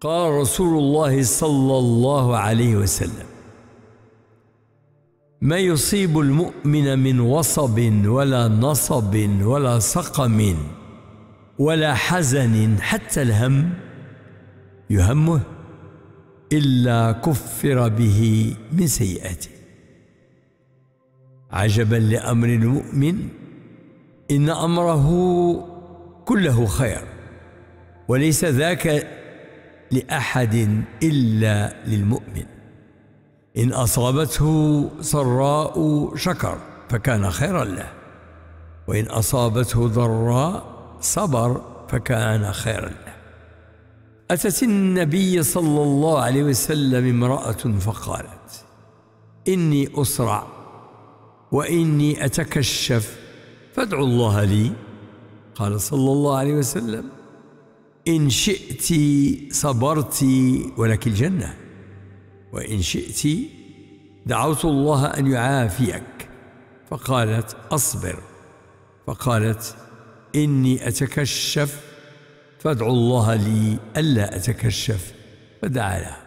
قال رسول الله صلى الله عليه وسلم ما يصيب المؤمن من وصب ولا نصب ولا سقم ولا حزن حتى الهم يهمه إلا كفر به من سيئاته. عجبا لأمر المؤمن إن أمره كله خير وليس ذاك لأحد إلا للمؤمن. إن أصابته سراء شكر فكان خيرا له. وإن أصابته ضراء صبر فكان خيرا له. أتت النبي صلى الله عليه وسلم امرأة فقالت إني أسرع وإني أتكشف فادعوا الله لي. قال صلى الله عليه وسلم إن شئت صبرت ولك الجنة وإن شئت دعوت الله أن يعافيك. فقالت أصبر فقالت إني أتكشف فادعوا الله لي ألا أتكشف. فدعا لها